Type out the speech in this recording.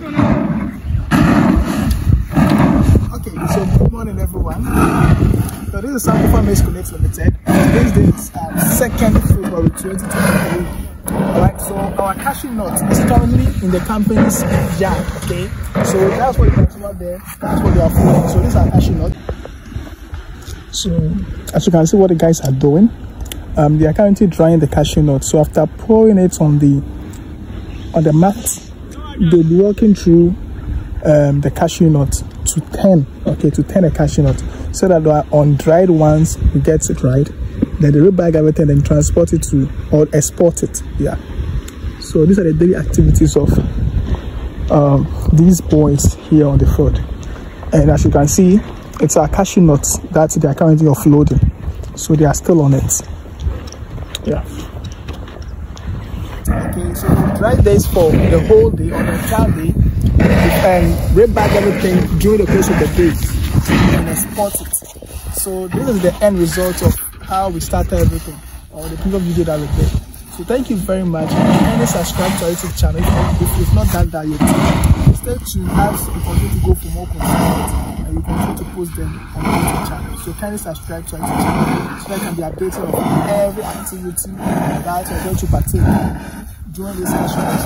Okay, so good morning everyone. So this is Sankofa Maize Connect Limited. This is um, 2nd February 2023. Alright, so our cashew nut is currently in the company's yard, okay? So that's what you can see out there. That's what they are following. So this is our cashew nut. So as you can see what the guys are doing, um, they are currently drying the cashew nut. So after pouring it on the on the mat, they'll be walking through um, the cashew nut to 10, okay, to 10 a cashew nut, so that the undried ones get it right. Then they rebag everything and transport it to or export it. Yeah. So these are the daily activities of um, these boys here on the field. And as you can see, it's a cashew nut that they are currently offloading. So they are still on it. Yeah. Okay, so dry days for the whole day on the entire day and rip back everything during the course of the day and export it. So this is the end result of how we started everything or the previous video that we did. So thank you very much. Kindly subscribe to our YouTube channel if you've not done that yet. Stay tuned as we continue to go for more content and we continue to post them on our YouTube channel. So kindly subscribe to our YouTube channel so you can be updated on every activity that we're going to partake during this session.